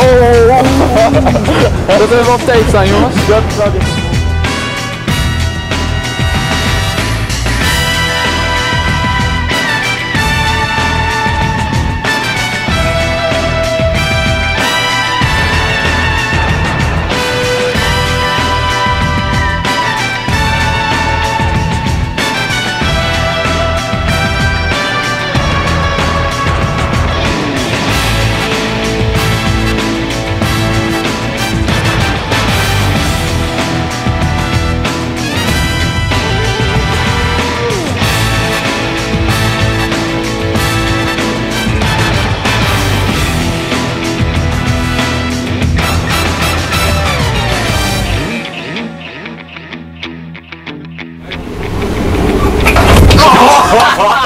Oh, dat hebben we op tape jongens. Dat あほ。